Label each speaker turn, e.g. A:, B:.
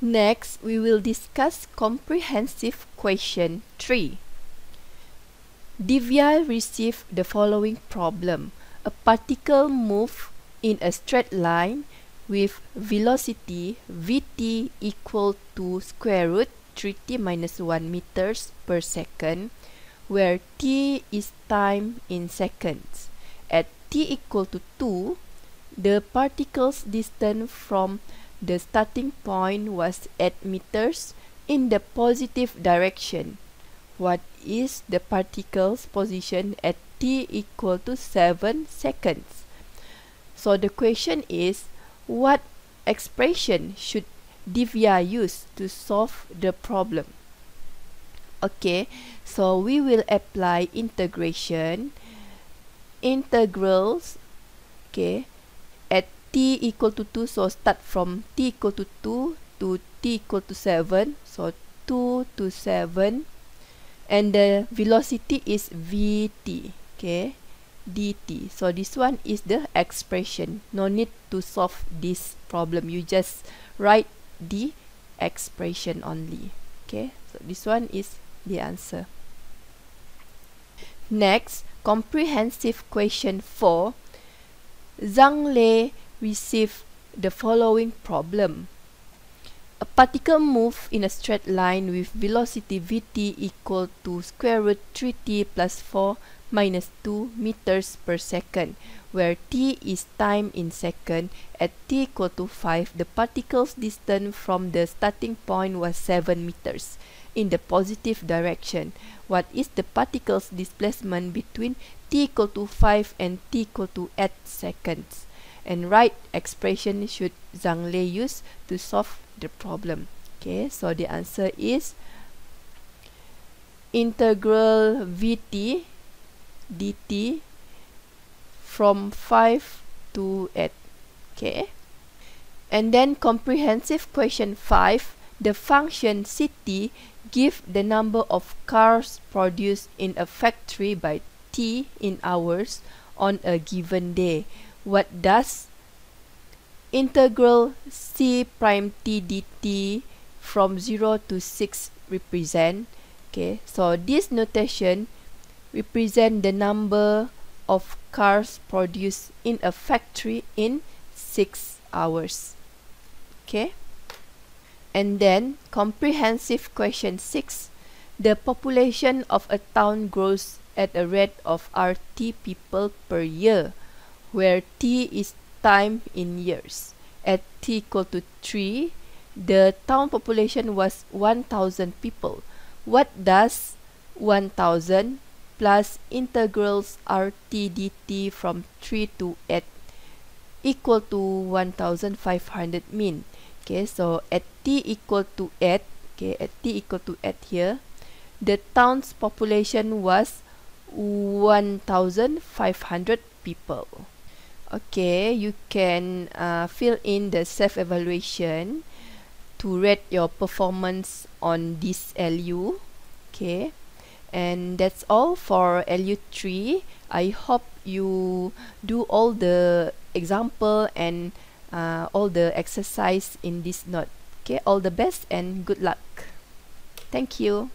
A: Next, we will discuss comprehensive question 3. Divya received the following problem. A particle move in a straight line with velocity vt equal to square root 3t minus 1 meters per second where t is time in seconds. At t equal to 2, the particle's distance from the starting point was 8 meters in the positive direction. What is the particle's position at t equal to 7 seconds? So the question is, what expression should Divya use to solve the problem? Okay, so we will apply integration, integrals, okay, at t equal to 2, so start from t equal to 2 to t equal to 7, so 2 to 7, and the velocity is vt, okay, dt. So this one is the expression. No need to solve this problem. You just write the expression only. Okay, so this one is the answer. Next, comprehensive question 4. Zhang Lei received the following problem. A particle move in a straight line with velocity vt equal to square root 3t plus 4 minus 2 meters per second, where t is time in second. At t equal to 5, the particle's distance from the starting point was 7 meters in the positive direction. What is the particle's displacement between t equal to 5 and t equal to 8 seconds? And right expression should Zhang Lei use to solve the problem. Okay, so the answer is integral vt dt from 5 to 8. Okay, and then comprehensive question 5. The function ct give the number of cars produced in a factory by t in hours on a given day. What does integral c prime t dt from 0 to 6 represent? Okay, so this notation represent the number of cars produced in a factory in 6 hours. Okay? And then comprehensive question 6. The population of a town grows at a rate of RT people per year, where T is time in years. At T equal to 3, the town population was 1,000 people. What does 1,000 plus integrals RT dt from 3 to 8 equal to 1,500 mean? Okay, so at t equal to 8, okay, at t equal to 8 here, the town's population was 1,500 people. Okay, you can uh, fill in the self-evaluation to rate your performance on this LU. Okay, and that's all for LU3. I hope you do all the example and uh, all the exercise in this note. Okay, all the best and good luck. Thank you.